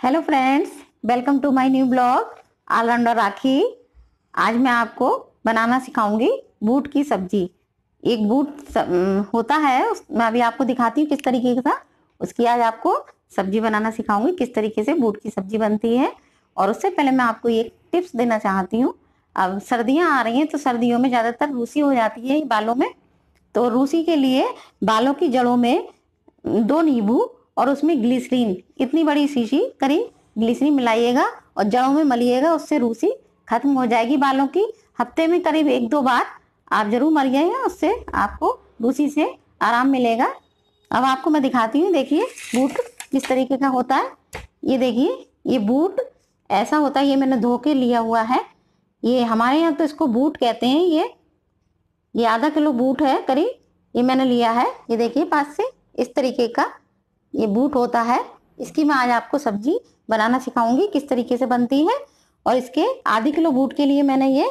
Hello friends welcome to my new blog allrounder Rakhi आज मैं आपको बनाना सिखाऊँगी बूट की सब्ज़ी। एक बूट स- अम, होता है उस- मैं अभी आपको दिखाती हूँ किस तरीके का। उसकी आज आपको सब्ज़ी बनाना सिखाऊँगी किस तरीके से बूट की सब्ज़ी बनती है। और उससे पहले मैं आपको एक टिप्स देना चाहती हूँ। अब सर्दियाँ आ रही हैं तो सर्दियों में ज़्यादातर रूसी हो जाती है बालों में। तो रूसी के लिए बालों की जड़ों में दो नींबू और उसमें ग्लिसरीन, इतनी बड़ी शीशी करीब ग्लिसरीन मिलाइएगा और जड़ों में मलिएगा, उससे रूसी खत्म हो जाएगी बालों की। हफ़्ते में करीब एक दो बार आप ज़रूर मलिएगा, उससे आपको रूसी से आराम मिलेगा। अब आपको मैं दिखाती हूँ, देखिए बूट किस तरीके का होता है। ये देखिए, ये बूट ऐसा होता है, ये मैंने धो के लिया हुआ है। ये हमारे यहाँ तो इसको बूट कहते हैं, ये ये आधा किलो बूट है करीब, ये मैंने लिया है, ये देखिए पास से, इस तरीके का ये बूट होता है। इसकी मैं आज आपको सब्ज़ी बनाना सिखाऊँगी, किस तरीके से बनती है। और इसके आधे किलो बूट के लिए मैंने ये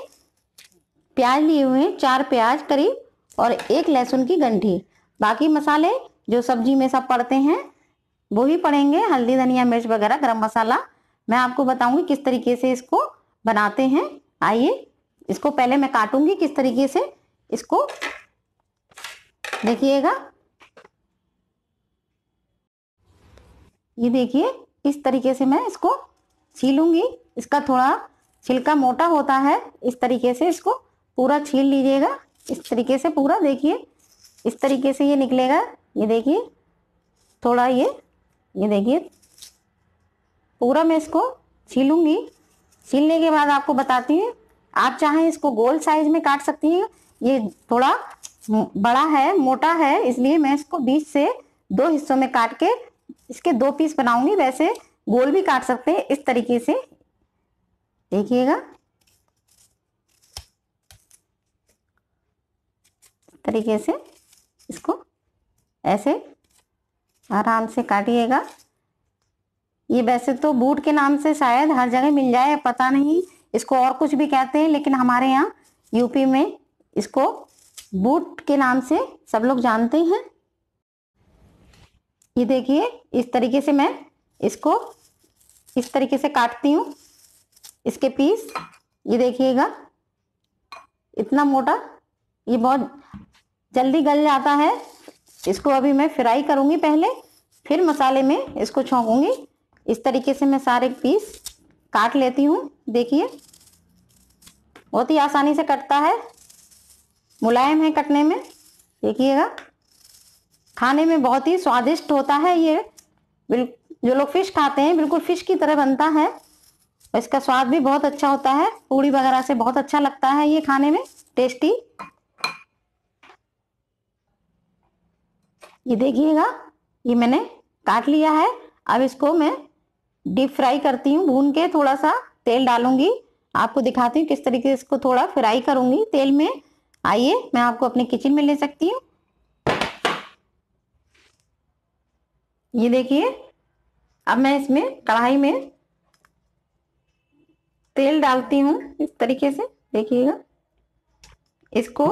प्याज लिए हुए हैं, चार प्याज करीब, और एक लहसुन की गंठी। बाकी मसाले, जो सब्ज़ी में सब पड़ते हैं, वो भी पड़ेंगे, हल्दी, धनिया, मिर्च वगैरह, गरम मसाला। मैं आपको बताऊँगी किस तरीके से इसको बनाते हैं। आइए, इसको पहले मैं काटूँगी किस तरीके से इसको देखिएगा। ये देखिए, इस तरीके से मैं इसको छीलूँगी। इसका थोड़ा छिलका मोटा होता है, इस तरीके से इसको पूरा छील लीजिएगा। इस तरीके से पूरा देखिए, इस तरीके से ये निकलेगा। ये देखिए, थोड़ा ये ये देखिए, पूरा मैं इसको छीलूँगी। छीलने के बाद आपको बताती हूँ, आप चाहें इसको गोल साइज़ में काट सकती हैं ये थोड़ा बड़ा है, मोटा है, इसलिए मैं इसको बीच से दो हिस्सों में काट के इसके दो पीस बनाऊँगी। वैसे गोल भी काट सकते हैं इस तरीके से। देखिएगा। तरीके से इसको ऐसे आराम से काटिएगा। ये वैसे तो बूट के नाम से शायद हर जगह मिल जाए, पता नहीं। इसको और कुछ भी कहते हैं, लेकिन हमारे यहाँ यूपी में इसको बूट के नाम से सब लोग जानते हैं। ये देखिए, इस तरीके से मैं इसको इस तरीके से काटती हूँ। इसके पीस ये देखिएगा, इतना मोटा, ये बहुत जल्दी गल जाता है। इसको अभी मैं फ्राई करूँगी पहले, फिर मसाले में इसको छोंकूँगी। इस तरीके से मैं सारे पीस काट लेती हूँ, देखिए। बहुत ही आसानी से कटता है। मुलायम है कटने में, देखिएगा। खाने में बहुत ही स्वादिष्ट होता है ये। जो लोग फ़िश खाते हैं, बिल्कुल फ़िश की तरह बनता है। और इसका स्वाद भी बहुत अच्छा होता है। पूड़ी वगैरह से बहुत अच्छा लगता है ये खाने में, टेस्टी। ये देखिएगा, ये मैंने काट लिया है। अब इसको मैं डीप फ्राई करती हूँ, भून के थोड़ा सा तेल डालूँगी। आपको दिखाती हूँ किस तरीके से इसको थोड़ा फ्राई करूँगी तेल में। आइए, मैं आपको अपने किचन में ले सकती हूँ। ये देखिए, अब मैं इसमें कढ़ाई में तेल डालती हूँ इस तरीके से, देखिएगा। इसको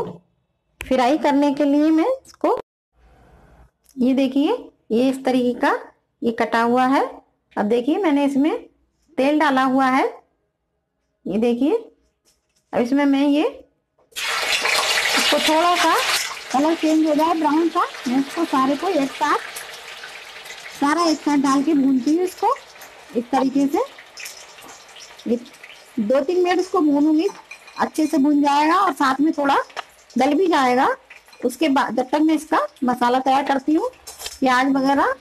फ्राई करने के लिए मैं इसको, ये देखिए, ये इस तरीके का ये कटा हुआ है। अब देखिए, मैंने इसमें तेल डाला हुआ है। ये देखिए, अब इसमें मैं ये इसको थोड़ा सा कलर चेंज हो जाए ब्राउन सा मैं इसको सारे को एक साथ, सारा एक साथ डाल के भूनती हूँ इसको, इस तरीके से। दो तीन मिनट इसको भूनूँगी, अच्छे से भून जाएगा और साथ में थोड़ा गल भी जाएगा। उसके बाद, जब तक मैं इसका मसाला तैयार करती हूँ, प्याज वगैरह,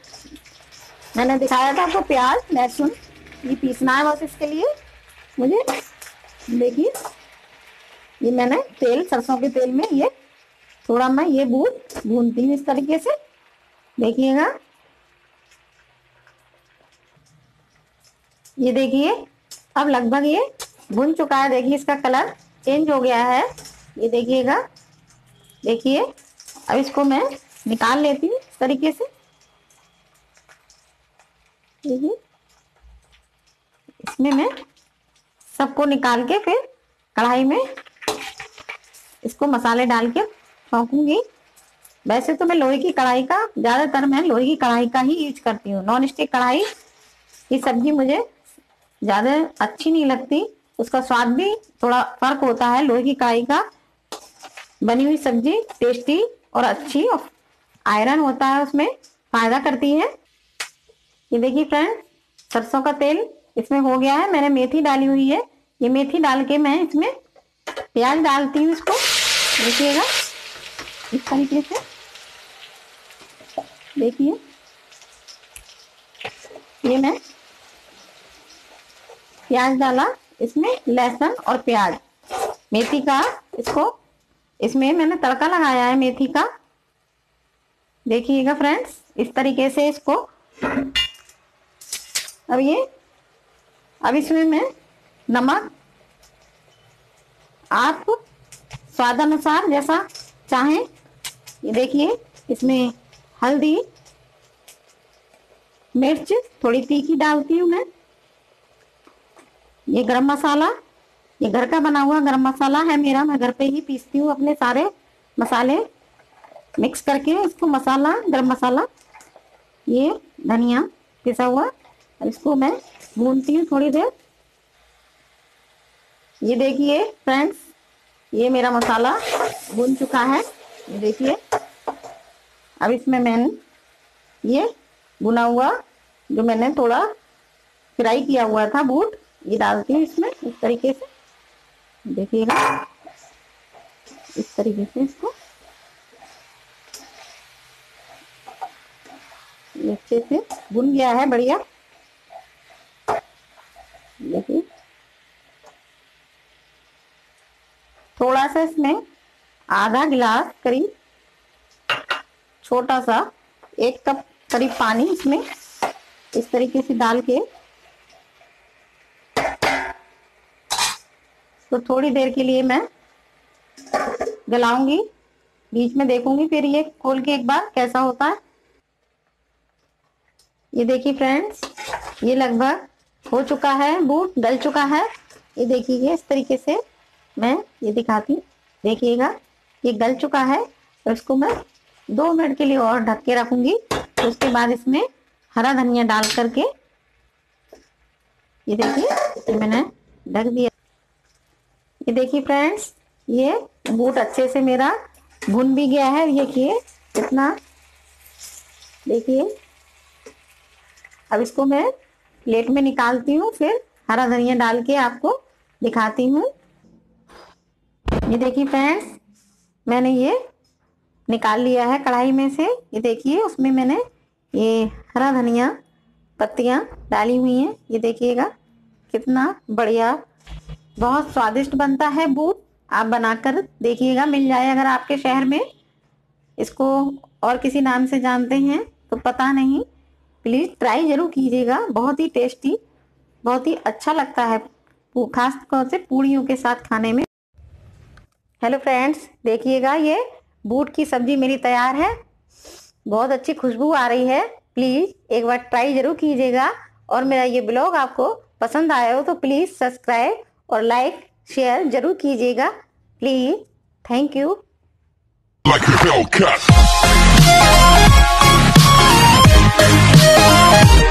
मैंने दिखाया था आपको प्याज, लहसुन, ये पीसना है बस इसके लिए। मुझे, देखिए। ये मैंने तेल, सरसों के तेल में ये थोड़ा मैं ये बूट भूनती हूँ इस तरीके से। देखिएगा। ये देखिए, अब लगभग ये भुन चुका है। देखिए इसका कलर चेंज हो गया है। ये देखिएगा। देखिए, अब इसको मैं निकाल लेती हूँ इस तरीके से। देखिए, इसमें मैं सबको निकाल के फिर कढ़ाई में इसको मसाले डाल के छौंकूँगी वैसे तो मैं लोहे की कढ़ाई का, ज़्यादातर मैं लोहे की कढ़ाई का ही यूज़ करती हूँ। नॉन स्टिक कढ़ाई की सब्ज़ी मुझे ज़्यादा अच्छी नहीं लगती। उसका स्वाद भी थोड़ा फ़र्क होता है लोहे की कढ़ाई का। बनी हुई सब्ज़ी टेस्टी और अच्छी और आयरन होता है उसमें, फ़ायदा करती है। ये देखिए फ्रेंड सरसों का तेल इसमें हो गया है। मैंने मेथी डाली हुई है। ये मेथी डाल के मैं इसमें प्याज डालती हूँ इसको। देखिएगा। इस तरीके से। देखिए। ये मैं प्याज डाला। इसमें लहसुन और प्याज। मेथी का इसको, इसमें मैंने तड़का लगाया है मेथी का। देखिएगा फ्रेंड्स, इस तरीके से इसको। अब ये, अब इसमें मैं नमक आप स्वादानुसार जैसा चाहे। ये देखिए, इसमें हल्दी, मिर्च, थोड़ी तीखी डालती हूँ मैं। ये गरम मसाला, ये घर का बना हुआ गरम मसाला है मेरा, मैं घर पे ही पीसती हूँ अपने सारे मसाले। मिक्स करके इसको मसाला, गरम मसाला, ये धनिया पिसा हुआ और इसको मैं भूनती हूँ थोड़ी देर। ये देखिए, फ्रेंड्स ये मेरा मसाला भून चुका है। ये देखिए। अब इसमें मैंने ये भुना हुआ, जो मैंने थोड़ा फ्राई किया हुआ था बूट, ये डालती हूँ इसमें इस तरीके से देखिएगा। इस तरीके से इसको अच्छे से भुन गया है, बढ़िया। देखिए। थोड़ा सा इसमें आधा गिलास करीब छोटा सा एक कप करीब पानी इसमें इस तरीके से डाल के तो थोड़ी देर के लिए मैं गलाऊँगी, बीच में देखूँगी फिर ये खोल के एक बार कैसा होता है। ये देखिए फ्रेंड्स, ये लगभग हो चुका है, बूट गल चुका है। ये देखिए इस तरीके से मैं ये दिखाती देखिएगा, ये गल चुका है तो इसको मैं दो मिनट के लिए और ढक के रखूँगी तो उसके बाद इसमें हरा धनिया डाल करके, ये देखिए मैंने ढक दिया। ये देखिए फ्रेंड्स, ये बूट अच्छे से मेरा भुन भी गया है, ये कितना देखिए। अब इसको मैं प्लेट में निकालती हूँ, फिर हरा धनिया डाल के आपको दिखाती हूँ। ये देखिए फ्रेंड्स, मैंने ये निकाल लिया है कढ़ाई में से। ये देखिए, उसमें मैंने ये हरा धनिया पत्तियाँ डाली हुई हैं। ये देखिएगा, कितना बढ़िया, बहुत स्वादिष्ट बनता है बूट आप बनाकर देखिएगा, मिल जाए अगर आपके शहर में। इसको और किसी नाम से जानते हैं तो पता नहीं। प्लीज़ ट्राई ज़रूर कीजिएगा, बहुत ही टेस्टी, बहुत ही अच्छा लगता है। खास तौर से पूड़ियों के साथ खाने में। हेलो फ्रेंड्स, देखिएगा ये बूट की सब्ज़ी मेरी तैयार है। बहुत अच्छी खुशबू आ रही है। प्लीज़ एक बार ट्राई ज़रूर कीजिएगा। और मेरा ये ब्लॉग आपको पसंद आया हो तो प्लीज़ सब्सक्राइब और लाइक, शेयर ज़रूर कीजिएगा। Please, thank you. Like a.